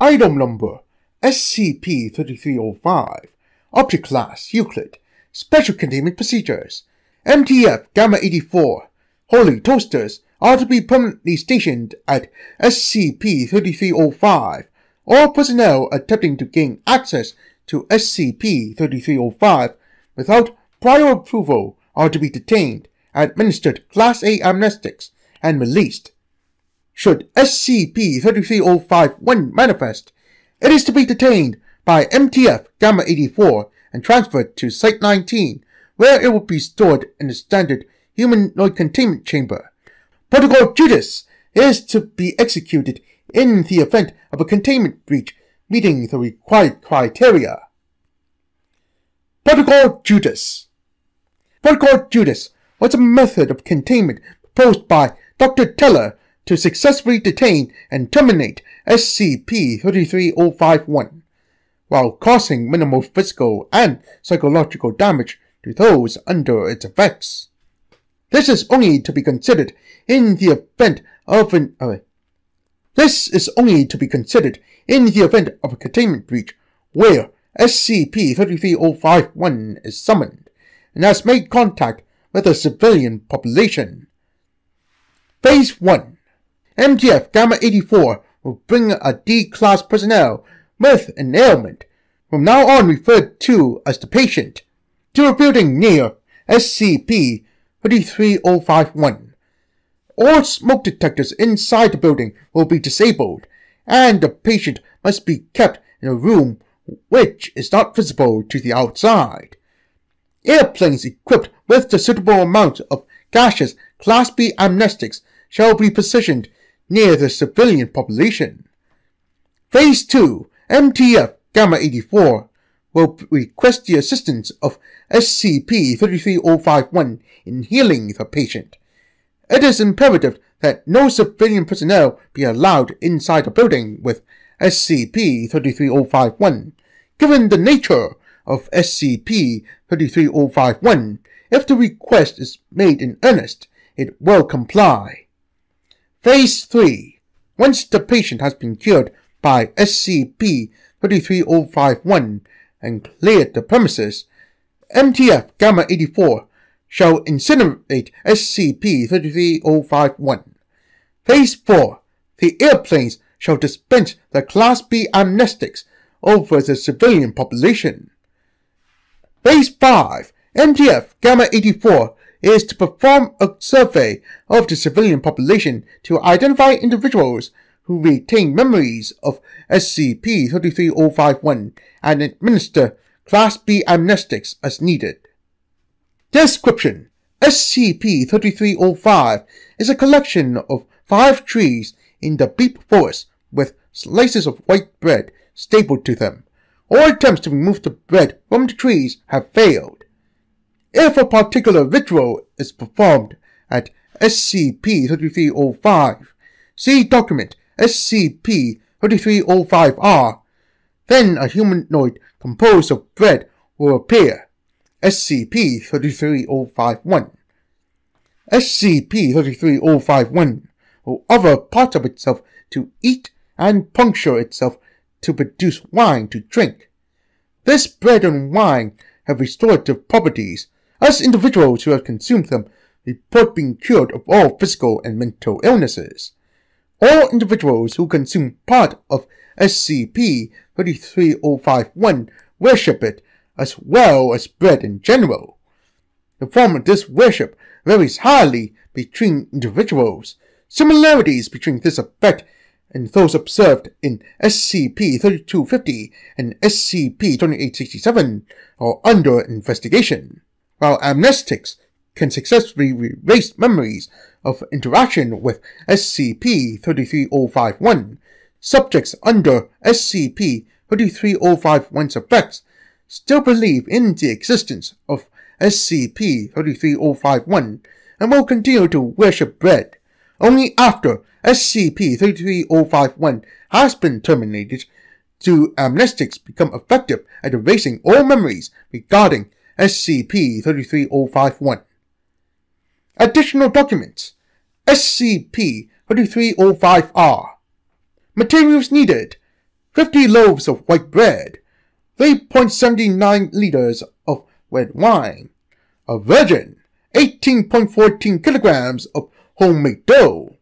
Item number SCP-3305 Object Class Euclid Special Containment Procedures MTF Gamma-84 Holy Toasters are to be permanently stationed at SCP-3305. All personnel attempting to gain access to SCP-3305 without prior approval are to be detained, administered Class A amnestics, and released. Should SCP-33051 manifest, it is to be detained by MTF Gamma-84 and transferred to Site-19, where it will be stored in the standard humanoid containment chamber. Protocol Judas is to be executed in the event of a containment breach meeting the required criteria. Protocol Judas Protocol Judas was a method of containment proposed by Dr. Teller to successfully detain and terminate SCP-33051, while causing minimal physical and psychological damage to those under its effects. This is only to be considered in the event of an uh, this is only to be considered in the event of a containment breach where SCP-33051 is summoned and has made contact with the civilian population. Phase 1 MTF Gamma 84 will bring a D-class personnel with an ailment, from now on referred to as the patient, to a building near SCP-33051. All smoke detectors inside the building will be disabled, and the patient must be kept in a room which is not visible to the outside. Airplanes equipped with the suitable amount of gaseous Class B amnestics shall be positioned near the civilian population. Phase 2, MTF Gamma 84, will request the assistance of SCP-33051 in healing the patient. It is imperative that no civilian personnel be allowed inside the building with SCP-33051. Given the nature of SCP-33051, if the request is made in earnest, it will comply. Phase 3. Once the patient has been cured by SCP-33051 and cleared the premises, MTF Gamma-84 shall incinerate SCP-33051. Phase 4. The airplanes shall dispense the Class B amnestics over the civilian population. Phase 5. MTF Gamma-84 is to perform a survey of the civilian population to identify individuals who retain memories of SCP-33051 and administer Class B amnestics as needed. Description SCP-3305 is a collection of five trees in the Beep Forest with slices of white bread stapled to them. All attempts to remove the bread from the trees have failed. If a particular ritual is performed at SCP-3305, see document SCP-3305-R, then a humanoid composed of bread will appear. SCP-33051 SCP-33051 will offer part of itself to eat and puncture itself to produce wine to drink. This bread and wine have restorative properties as individuals who have consumed them report being cured of all physical and mental illnesses. All individuals who consume part of SCP-33051 worship it as well as bread in general. The form of this worship varies highly between individuals. Similarities between this effect and those observed in SCP-3250 and SCP-2867 are under investigation while amnestics can successfully erase memories of interaction with SCP-33051, subjects under SCP-33051's effects still believe in the existence of SCP-33051 and will continue to worship bread. Only after SCP-33051 has been terminated do amnestics become effective at erasing all memories regarding SCP-33051. Additional documents. SCP-33005-R Materials needed. 50 loaves of white bread, 3.79 liters of red wine, a virgin, 18.14 kilograms of homemade dough,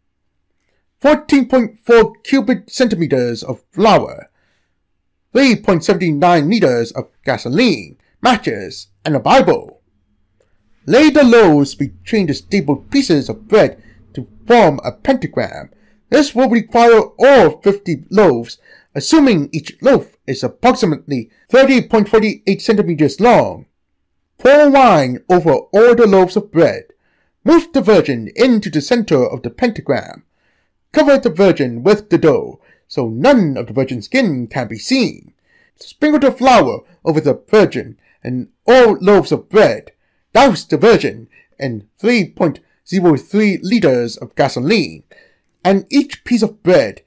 14.4 cubic centimeters of flour, 3.79 liters of gasoline, matches, and a Bible. Lay the loaves between the stapled pieces of bread to form a pentagram. This will require all 50 loaves, assuming each loaf is approximately 30.48 centimeters long. Pour wine over all the loaves of bread. Move the virgin into the center of the pentagram. Cover the virgin with the dough, so none of the virgin's skin can be seen. Sprinkle the flour over the virgin and all loaves of bread. Douse the virgin in 3.03 liters of gasoline, and each piece of bread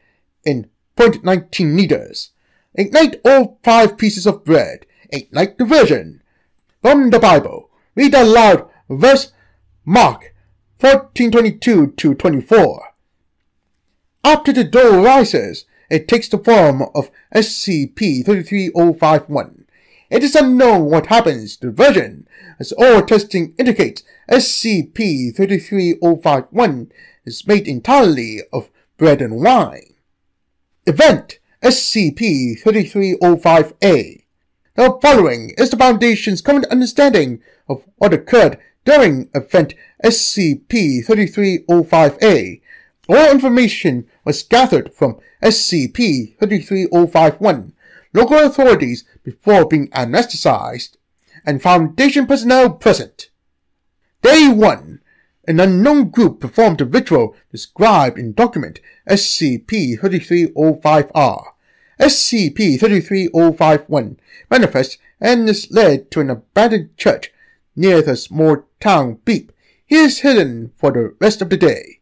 in 0.19 liters. Ignite all five pieces of bread. Ignite the virgin. From the Bible, read aloud verse Mark 14:22 to 24. After the dough rises, it takes the form of SCP-33051. It is unknown what happens to the virgin, as all testing indicates SCP-33051 is made entirely of bread and wine. Event SCP-3305-A The following is the Foundation's current understanding of what occurred during Event SCP-3305-A. All information was gathered from SCP-33051, local authorities before being anesthetized, and Foundation personnel present. Day 1. An unknown group performed a ritual described in document SCP-3305-R. SCP-33051 manifests and is led to an abandoned church near the small town Beep. He is hidden for the rest of the day.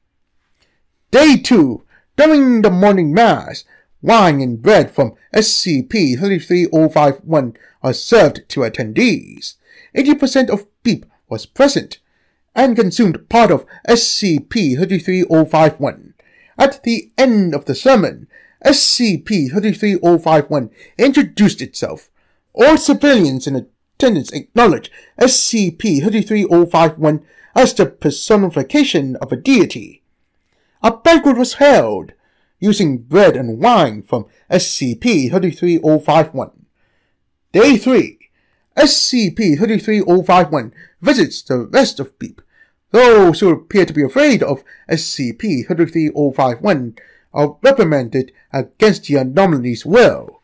Day 2. During the morning mass, wine and bread from SCP-33051 are served to attendees. 80% of Beep was present and consumed part of SCP-33051. At the end of the sermon, SCP-33051 introduced itself. All civilians in attendance acknowledged SCP-33051 as the personification of a deity. A banquet was held using bread and wine from SCP-33051. Day 3. SCP-33051 visits the rest of Beep. Those who appear to be afraid of SCP-33051 are reprimanded against the anomalies will.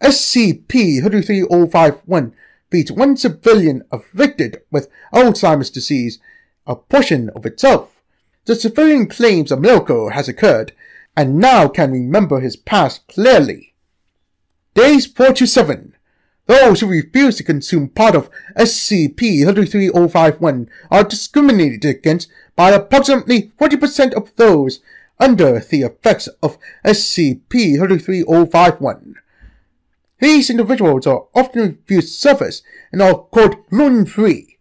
SCP-33051 beats one civilian afflicted with Alzheimer's disease, a portion of itself. The civilian claims a miracle has occurred and now can remember his past clearly. Days 4 to 7. Those who refuse to consume part of SCP-33051 are discriminated against by approximately 40% of those under the effects of SCP-33051. These individuals are often refused service and are called gluten-free.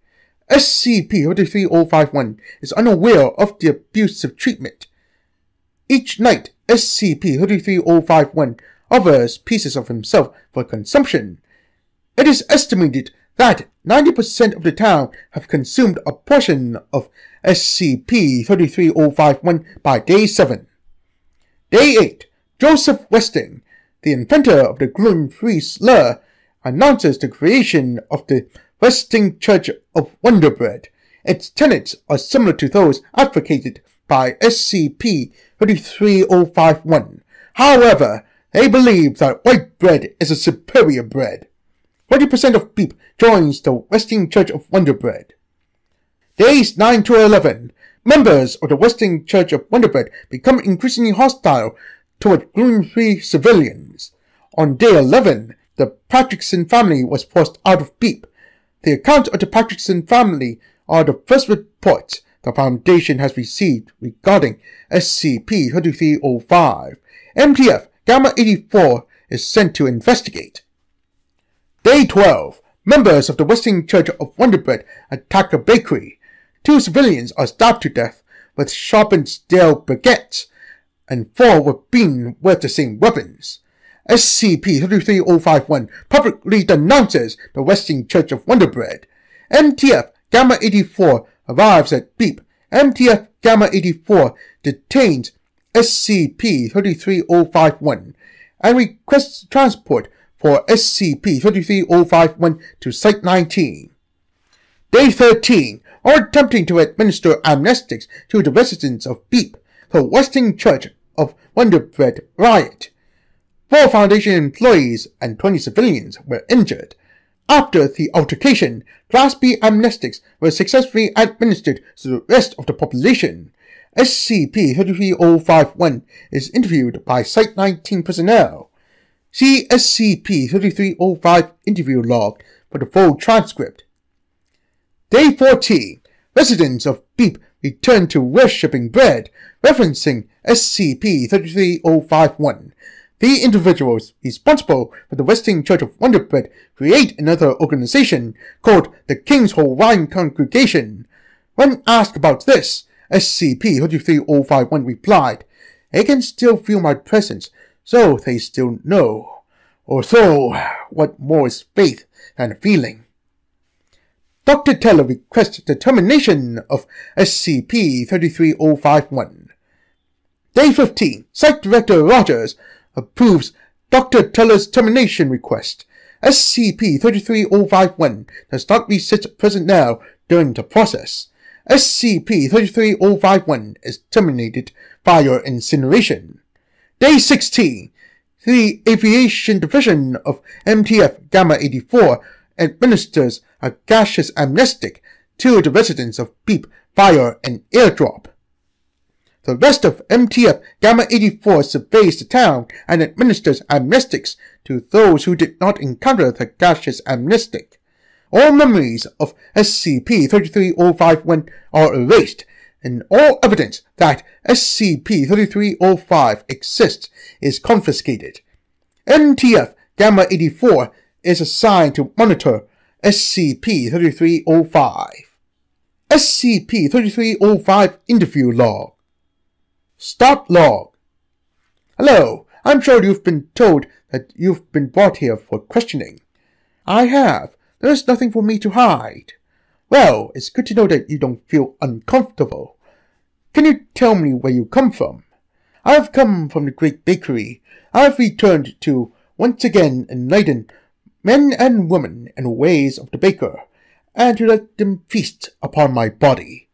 SCP-33051 is unaware of the abusive treatment. Each night, SCP-33051 offers pieces of himself for consumption it is estimated that 90% of the town have consumed a portion of SCP-33051 by day 7. Day 8. Joseph Westing, the inventor of the gluten-free slur, announces the creation of the Westing Church of Wonder Bread. Its tenets are similar to those advocated by SCP-33051. However, they believe that white bread is a superior bread. 40% of Beep joins the Westing Church of Wonder Bread. Days 9 to 11, members of the Westing Church of Wonder Bread become increasingly hostile toward gluten-free civilians. On day 11, the Patrickson family was forced out of Beep. The account of the Patrickson family are the first reports the Foundation has received regarding SCP-3305. MTF Gamma 84 is sent to investigate. Day 12. Members of the Westing Church of Wonderbread attack a bakery. Two civilians are stabbed to death with sharpened steel baguettes, and four were beaten with the same weapons. SCP-33051 publicly denounces the Westing Church of Wonderbread. MTF Gamma 84 arrives at Beep. MTF Gamma 84 detains SCP-33051 and requests transport for SCP-33051 to Site-19. Day 13 are attempting to administer amnestics to the residents of Beep, the Westing Church of Wonderbread riot. Four Foundation employees and 20 civilians were injured. After the altercation, Class B amnestics were successfully administered to the rest of the population. SCP-33051 is interviewed by Site-19 personnel. See SCP-3305 interview log for the full transcript. Day 14. Residents of Beep return to worshipping bread, referencing SCP-33051. The individuals responsible for the Westing Church of Wonder create another organization called the King's Hawaiian Congregation. When asked about this, SCP-33051 replied, They can still feel my presence, so they still know. Or so, what more is faith than a feeling? Dr. Teller requests the termination of SCP-33051. Day 15. Site Director Rogers approves Dr. Teller's termination request. SCP-33051 does not resit present now during the process. SCP-33051 is terminated via incineration. Day 16. The Aviation Division of MTF Gamma 84 administers a gaseous amnestic to the residents of Beep via an airdrop. The rest of MTF Gamma 84 surveys the town and administers amnestics to those who did not encounter the gaseous amnestic. All memories of SCP-33051 are erased, and all evidence that SCP-3305 exists is confiscated. MTF Gamma 84 is assigned to monitor SCP-3305. SCP-3305 Interview Log Start Log Hello, I'm sure you've been told that you've been brought here for questioning. I have. There's nothing for me to hide. Well, it's good to know that you don't feel uncomfortable. Can you tell me where you come from? I've come from the great bakery. I've returned to once again enlighten men and women in the ways of the baker, and to let them feast upon my body.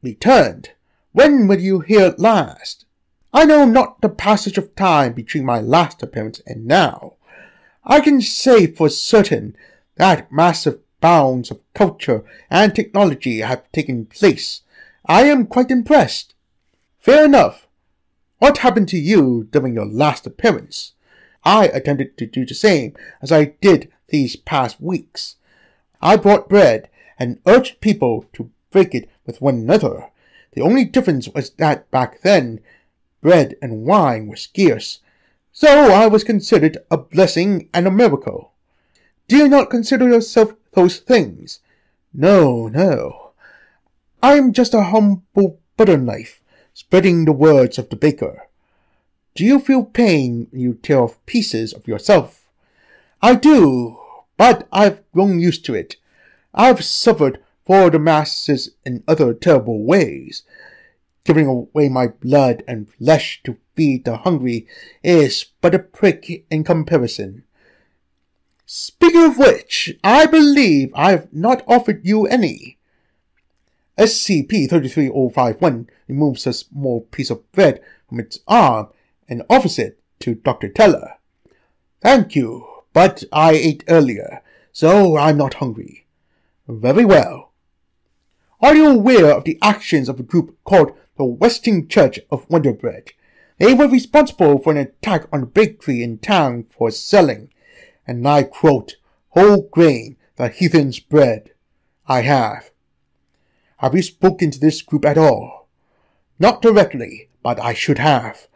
Returned. When were you here last? I know not the passage of time between my last appearance and now. I can say for certain that massive bounds of culture and technology have taken place. I am quite impressed. Fair enough. What happened to you during your last appearance? I attempted to do the same as I did these past weeks. I brought bread and urged people to break it with one another. The only difference was that back then, bread and wine were scarce, so I was considered a blessing and a miracle. Do you not consider yourself those things? No, no. I am just a humble butter knife, spreading the words of the baker. Do you feel pain when you tear off pieces of yourself? I do, but I've grown used to it. I've suffered for the masses in other terrible ways. Giving away my blood and flesh to feed the hungry is but a prick in comparison. Speaking of which, I believe I have not offered you any. SCP-33051 removes a small piece of bread from its arm and offers it to Dr. Teller. Thank you, but I ate earlier, so I'm not hungry. Very well. Are you aware of the actions of a group called the Westing Church of Wonderbread? They were responsible for an attack on a bakery in town for selling, and I quote, whole grain, the heathen's bread. I have. Have you spoken to this group at all? Not directly, but I should have.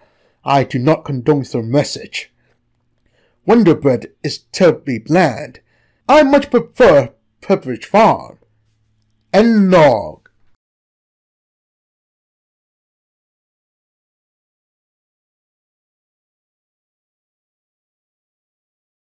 I do not condone their message. Wonderbread is terribly bland. I much prefer Pepperidge Farm. And log.